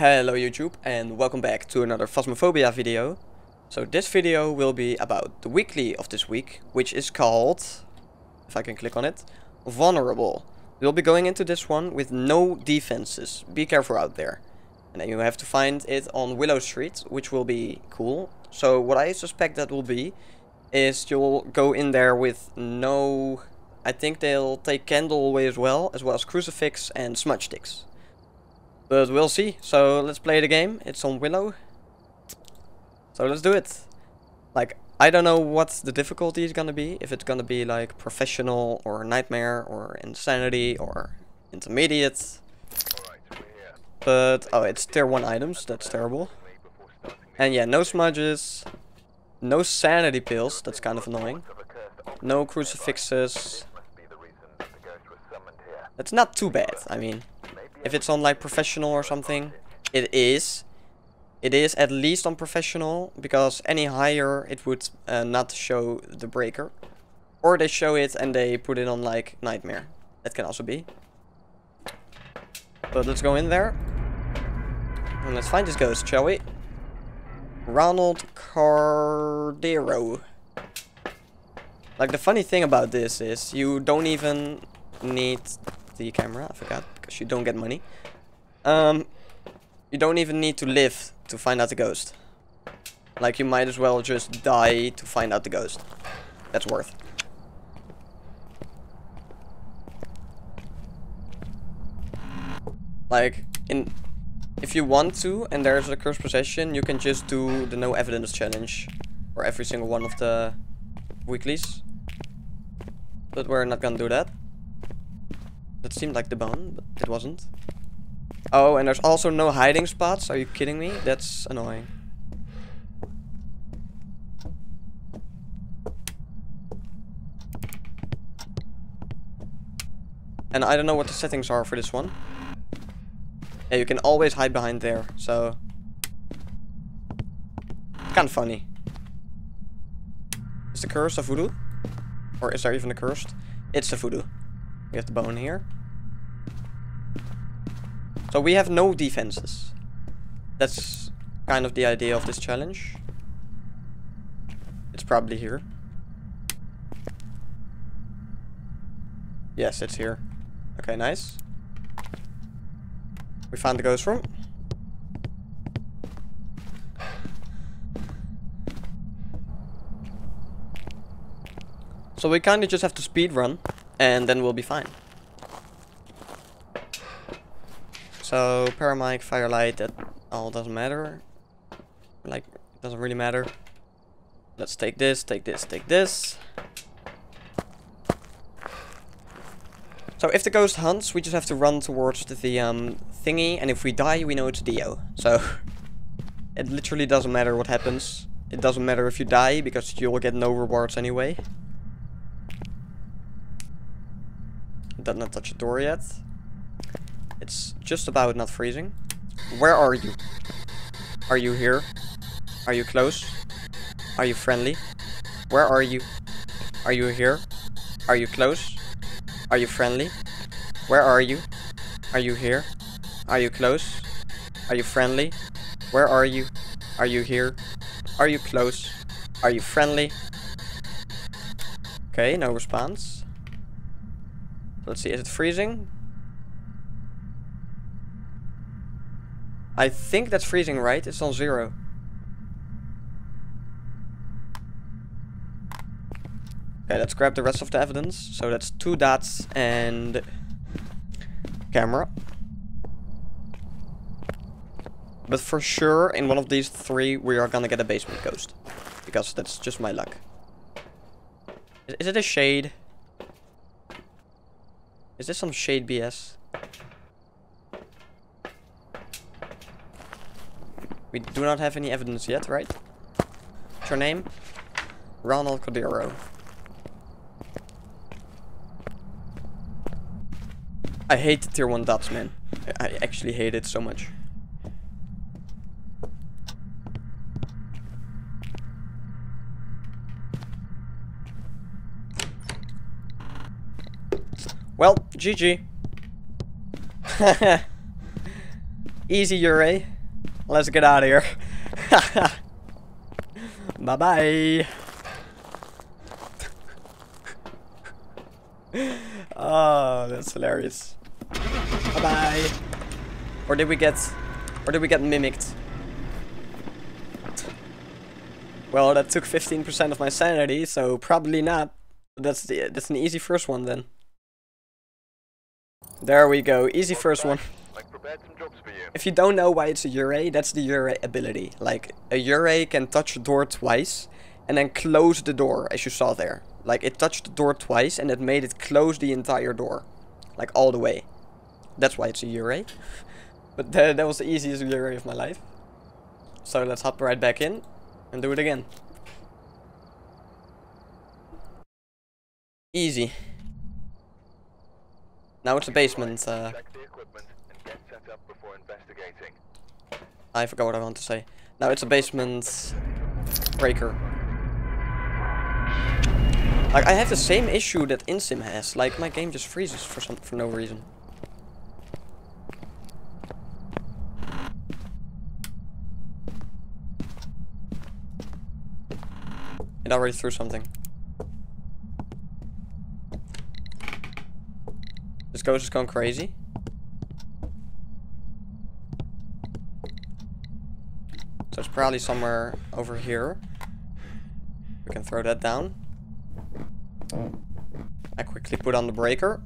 Hello YouTube and welcome back to another Phasmophobia video. So this video will be about the weekly of this week, which is called, if I can click on it, Vulnerable. We'll be going into this one with no defenses, be careful out there. And then you have to find it on Willow Street, which will be cool. So what I suspect that will be, is you'll go in there with no... I think they'll take candle away as well, as well as crucifix and smudge sticks. But we'll see. So let's play the game. It's on Willow. So let's do it. Like, I don't know what the difficulty is gonna be. If it's gonna be like professional or nightmare or insanity or intermediate. But, oh, it's tier 1 items. That's terrible. And yeah, no smudges. No sanity pills. That's kind of annoying. No crucifixes. That's not too bad. I mean, if it's on like professional or something, it is. It is at least on professional, because any higher it would uh, not show the breaker. Or they show it and they put it on like nightmare. That can also be. But let's go in there. And let's find this ghost, shall we? Ronald Cordero. Like the funny thing about this is you don't even need the camera, I forgot, because you don't get money. Um, you don't even need to live to find out the ghost. Like, you might as well just die to find out the ghost. That's worth. Like, in if you want to, and there's a cursed possession, you can just do the no evidence challenge for every single one of the weeklies. But we're not gonna do that. Seemed like the bone, but it wasn't. Oh, and there's also no hiding spots. Are you kidding me? That's annoying. And I don't know what the settings are for this one. Yeah, you can always hide behind there, so... Kind of funny. Is the curse a voodoo? Or is there even a cursed? It's a voodoo. We have the bone here. So we have no defenses. That's kind of the idea of this challenge. It's probably here. Yes, it's here. Okay, nice. We found the ghost room. So we kind of just have to speed run and then we'll be fine. So paramic, firelight, that all doesn't matter. Like, doesn't really matter. Let's take this, take this, take this. So if the ghost hunts, we just have to run towards the, um, thingy, and if we die, we know it's Dio. So it literally doesn't matter what happens. It doesn't matter if you die, because you'll get no rewards anyway. Did not touch the door yet. It's just about not freezing. Where are you? Are you here? Are you close? Are you friendly? Where are you? Are you here? Are you close? Are you friendly? Where are you? Are you here? Are you close? Are you friendly? Where are you? Are you here? Are you close? Are you friendly? Okay, no response. Let's see, is it freezing? I think that's freezing, right? It's on zero. Okay, let's grab the rest of the evidence. So that's two dots and camera. But for sure, in one of these three, we are gonna get a basement ghost. Because that's just my luck. Is it a shade? Is this some shade BS? We do not have any evidence yet, right? What's your name? Ronald Cordero. I hate the tier 1 dots, man. I actually hate it so much. Well, GG. Easy, Yurei. Let's get out of here. bye bye. oh, that's hilarious. Bye bye. Or did we get, or did we get mimicked? Well, that took 15% of my sanity, so probably not. That's the that's an easy first one then. There we go, easy first one. If you don't know why it's a Yurei, that's the Yurei ability. Like, a Yurei can touch a door twice and then close the door, as you saw there. Like, it touched the door twice and it made it close the entire door. Like, all the way. That's why it's a Yurei. But th that was the easiest Yurei of my life. So let's hop right back in and do it again. Easy. Now it's a basement. Uh, I forgot what I want to say. Now it's a basement breaker. Like I have the same issue that Insym has. Like my game just freezes for some for no reason. It already threw something. This ghost is going crazy. It's probably somewhere over here. We can throw that down. I quickly put on the breaker.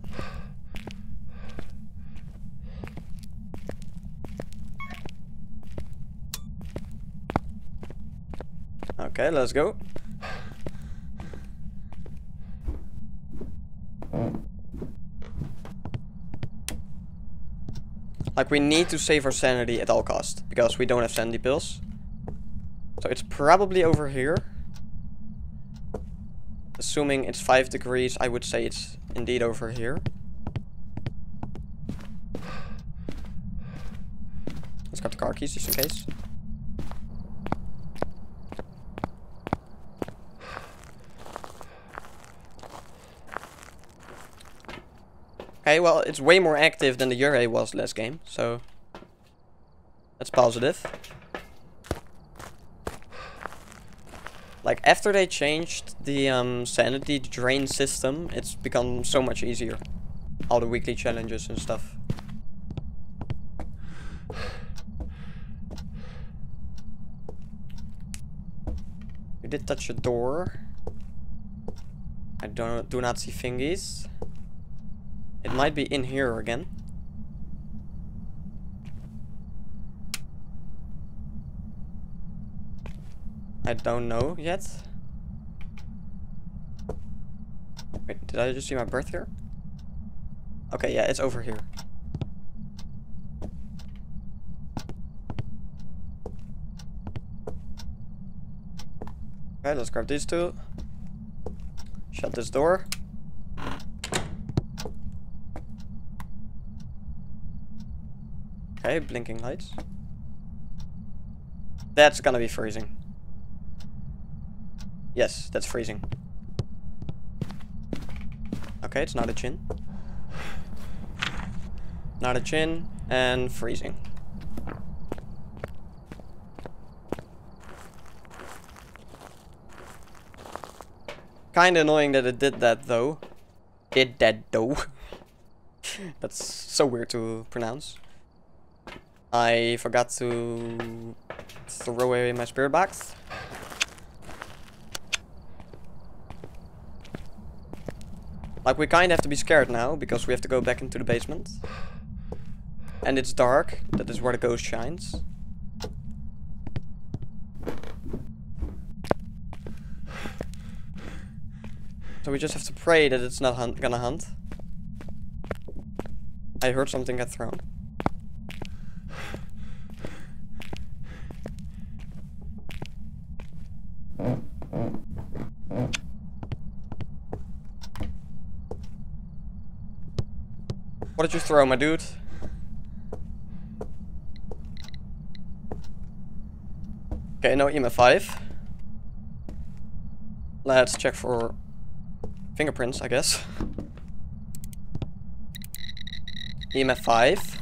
Okay, let's go. Like, we need to save our sanity at all cost, because we don't have sanity pills. So it's probably over here. Assuming it's 5 degrees, I would say it's indeed over here. Let's grab the car keys just in case. Okay, well, it's way more active than the Yurei was last game, so... That's positive. Like, after they changed the um, sanity drain system, it's become so much easier. All the weekly challenges and stuff. You did touch a door. I don't do not see fingies. It might be in here again. I don't know yet. Wait, did I just see my birth here? Okay, yeah, it's over here. Okay, let's grab these two. Shut this door. Okay, blinking lights. That's gonna be freezing. Yes, that's freezing. Okay, it's not a Jinn. Not a Jinn, and freezing. Kinda annoying that it did that though. Did that though. That's so weird to pronounce. I forgot to throw away my spirit box. Like, we kind of have to be scared now, because we have to go back into the basement. And it's dark, that is where the ghost shines. So we just have to pray that it's not hunt gonna hunt. I heard something get thrown. What did you throw, my dude? Okay, no EMF 5. Let's check for fingerprints, I guess. EMF 5.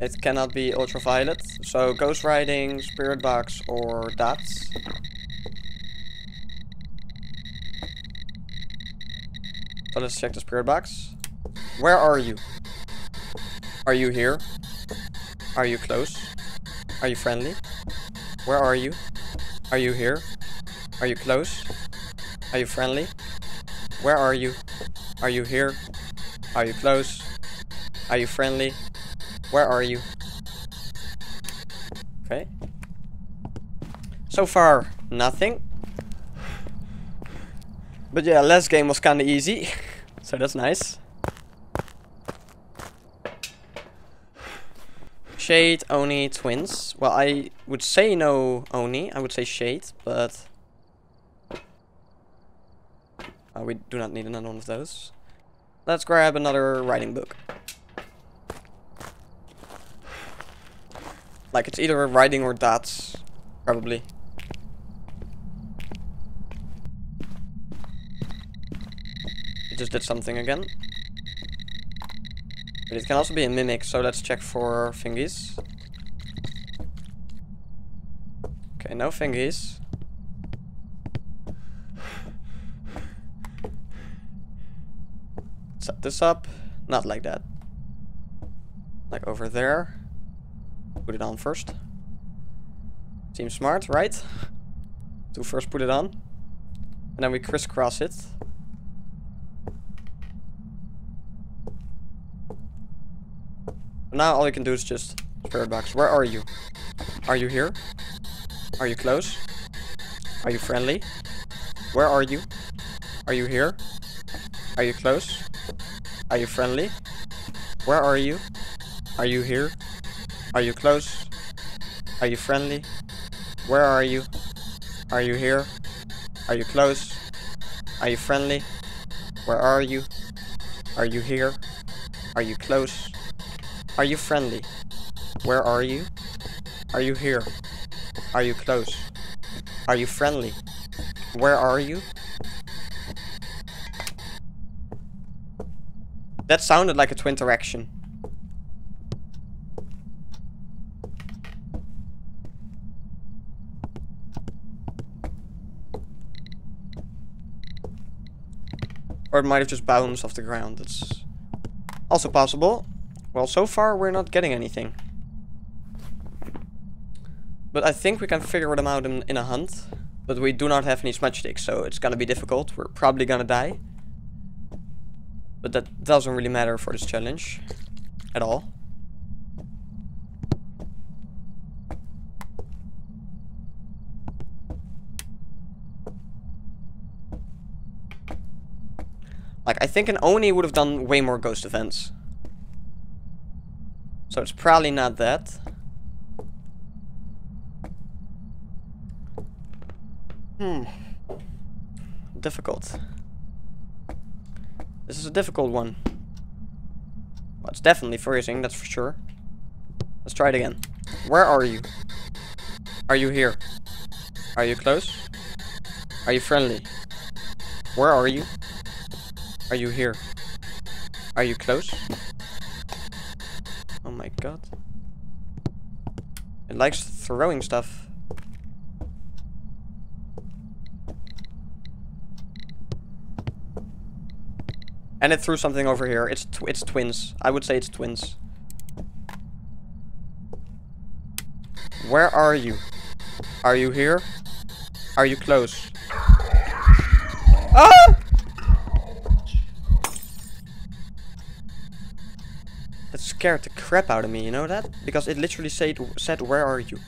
It cannot be ultraviolet. So ghost writing, spirit box, or dots. So let's check the spirit box. Where are you? Are you here? Are you close? Are you friendly? Where are you? Are you here? Are you close? Are you friendly? Where are you? Are you here? Are you close? Are you friendly? Where are you? Okay. So far, nothing. But yeah, last game was kinda easy. that's nice. Shade, Oni, Twins. Well, I would say no Oni. I would say Shade, but... Uh, we do not need another one of those. Let's grab another writing book. Like, it's either a writing or dots. Probably. Just did something again. But it can also be a mimic, so let's check for thingies. Okay, no thingies. Set this up. Not like that. Like over there. Put it on first. Seems smart, right? To first put it on. And then we crisscross it. Now all you can do is just box. Where are you? Are you here? Are you close? Are you friendly? Where are you? Are you here? Are you close? Are you friendly? Where are you? Are you here? Are you close? Are you friendly? Where are you? Are you here? Are you close? Are you friendly? Where are you? Are you here? Are you close? Are you friendly? Where are you? Are you here? Are you close? Are you friendly? Where are you? That sounded like a twin interaction. Or it might have just bounced off the ground. That's also possible. Well, so far we're not getting anything. But I think we can figure them out in, in a hunt. But we do not have any smudge sticks, so it's gonna be difficult. We're probably gonna die. But that doesn't really matter for this challenge. At all. Like, I think an Oni would have done way more ghost events. So it's probably not that. Hmm. Difficult. This is a difficult one. Well, it's definitely freezing, that's for sure. Let's try it again. Where are you? Are you here? Are you close? Are you friendly? Where are you? Are you here? Are you close? God. It likes throwing stuff. And it threw something over here. It's tw it's twins. I would say it's twins. Where are you? Are you here? Are you close? Ah! That scared the crap out of me, you know that? Because it literally said, said where are you?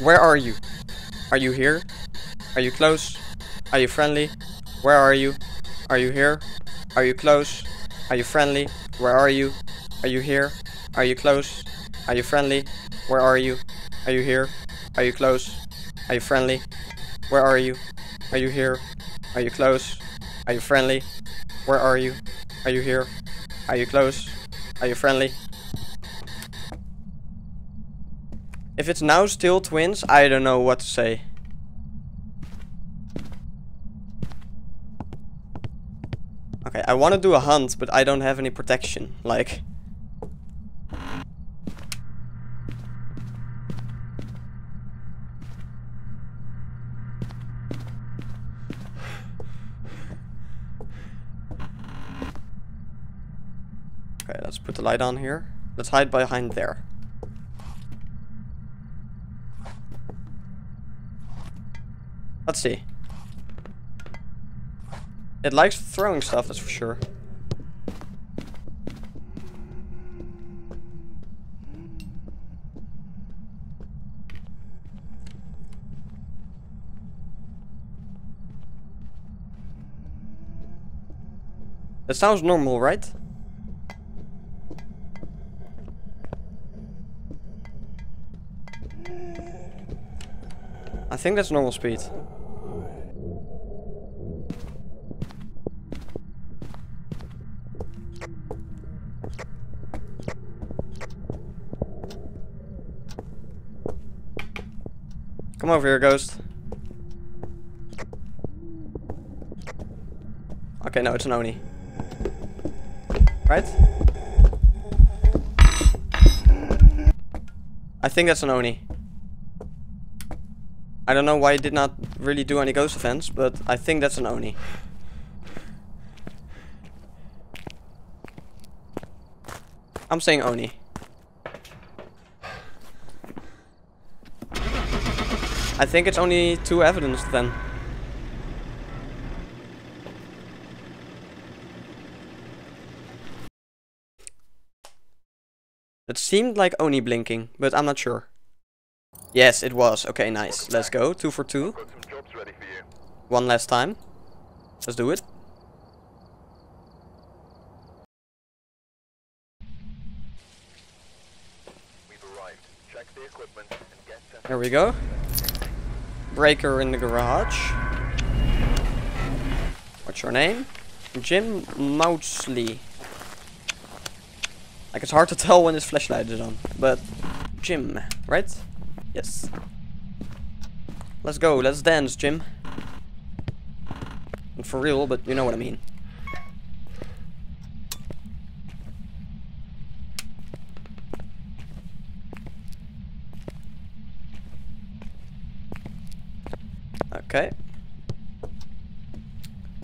Where are you? Are you here? Are you close? Are you friendly? Where are you? Are you here? Are you close? Are you friendly? Where are you? Are you here? Are you close? Are you friendly? Where are you? Are you here? Are you close? Are you friendly? Where are you? Are you here? Are you close? Are you friendly? Where are you? Are you here? Are you close? Are you friendly? If it's now still twins, I don't know what to say. Okay, I want to do a hunt, but I don't have any protection. Like... Light on here. Let's hide behind there. Let's see. It likes throwing stuff, that's for sure. That sounds normal, right? Think that's normal speed. Come over here, ghost. Okay, no, it's an Oni. Right? I think that's an Oni. I don't know why it did not really do any ghost events, but I think that's an Oni. I'm saying Oni. I think it's only two evidence then. It seemed like Oni blinking, but I'm not sure. Yes, it was. Okay, nice. Let's go. Two for two. One last time. Let's do it. There we go. Breaker in the garage. What's your name? Jim Maudsley. Like it's hard to tell when this flashlight is on, but Jim, right? Yes. Let's go, let's dance, Jim. For real, but you know what I mean. Okay.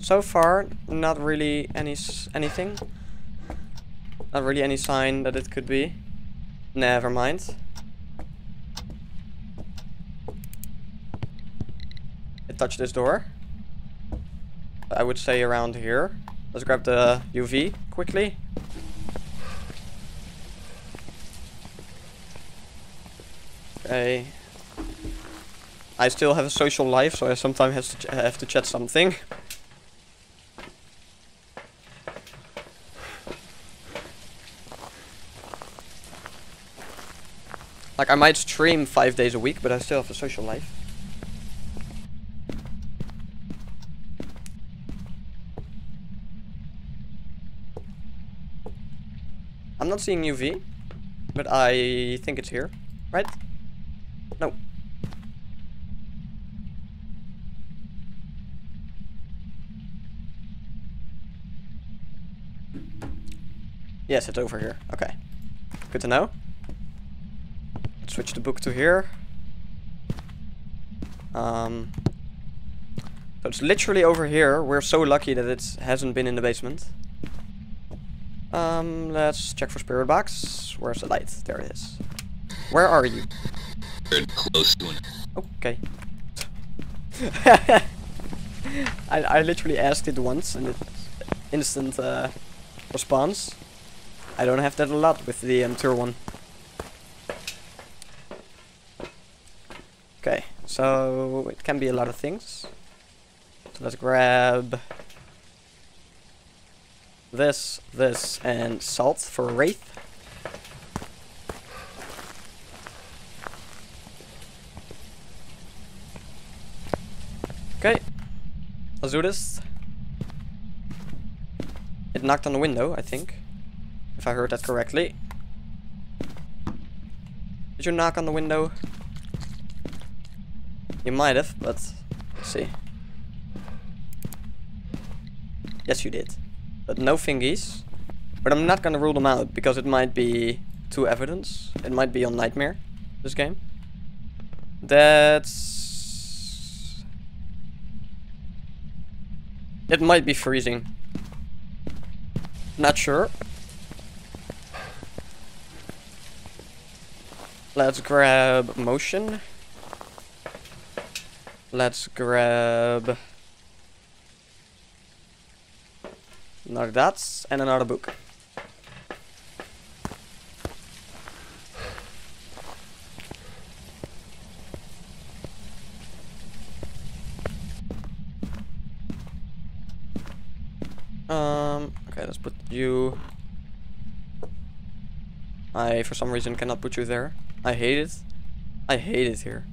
So far, not really any anything. Not really any sign that it could be. Never mind. Touch this door. I would say around here. Let's grab the UV quickly. Okay. I still have a social life, so I sometimes have to, have to chat something. Like, I might stream five days a week, but I still have a social life. I'm not seeing UV, but I think it's here, right? No. Yes, it's over here. Okay. Good to know. Let's switch the book to here. Um, so it's literally over here. We're so lucky that it hasn't been in the basement. Um, let's check for spirit box. Where's the light? There it is. Where are you? Close to it. Okay. I, I literally asked it once and it's instant uh, response. I don't have that a lot with the um, tier one. Okay, so it can be a lot of things. So let's grab this, this, and salt for Wraith. Okay, let's do this. It knocked on the window, I think. If I heard that correctly. Did you knock on the window? You might have, but let's see. Yes, you did. But no thingies. But I'm not gonna rule them out because it might be two evidence. It might be on Nightmare, this game. That's... It might be freezing. Not sure. Let's grab motion. Let's grab another dots and another book. Um, okay, let's put you... I, for some reason, cannot put you there. I hate it. I hate it here.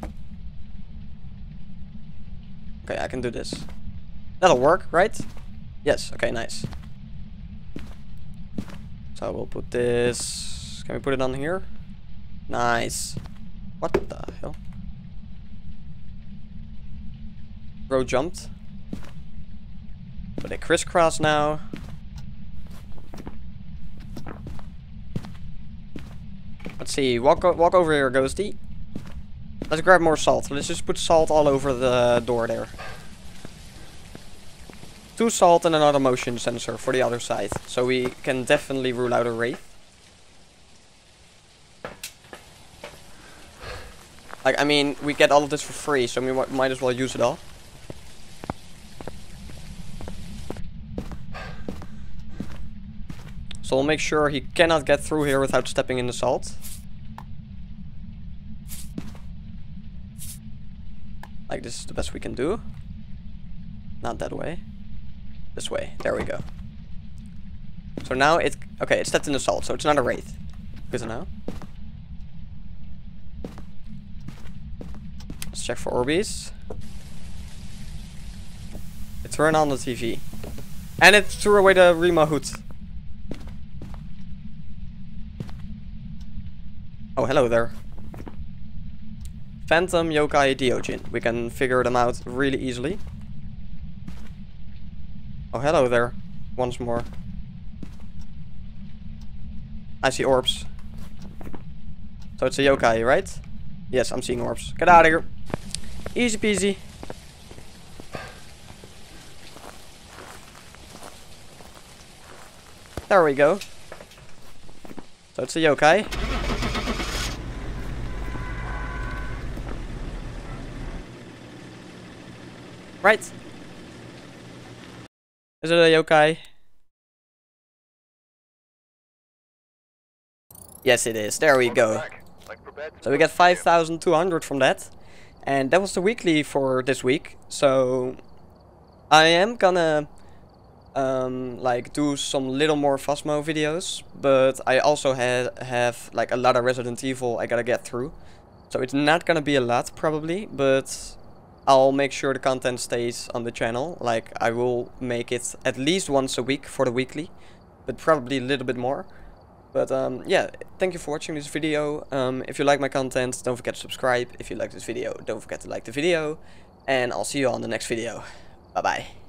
Okay, I can do this. That'll work, right? Yes, okay, nice. So we'll put this... Can we put it on here? Nice. What the hell? Bro jumped. But they crisscross now. Let's see, walk, walk over here, Ghosty. Let's grab more salt. Let's just put salt all over the door there. Two salt and another motion sensor for the other side. So we can definitely rule out a wraith. Like, I mean, we get all of this for free, so we might as well use it all. So we'll make sure he cannot get through here without stepping in the salt. Like this is the best we can do. Not that way. This way. There we go. So now it's... Okay, it in the salt, so it's not a wraith. Good to know. Let's check for Orbeez. It turned on the TV. And it threw away the remote. Oh, hello there. Phantom, Yokai, Deogen. We can figure them out really easily. Oh, hello there. Once more. I see orbs. So it's a yokai, right? Yes, I'm seeing orbs. Get out of here. Easy peasy. There we go. So it's a yokai. Right. Is it a yokai? Yes, it is. There we go. So we get 5,200 from that. And that was the weekly for this week. So I am gonna um, like do some little more Phasmo videos. But I also had have like a lot of Resident Evil I gotta get through. So it's not gonna be a lot probably, but I'll make sure the content stays on the channel. Like, I will make it at least once a week for the weekly. But probably a little bit more. But um, yeah, thank you for watching this video. Um, if you like my content, don't forget to subscribe. If you like this video, don't forget to like the video. And I'll see you on the next video. Bye bye.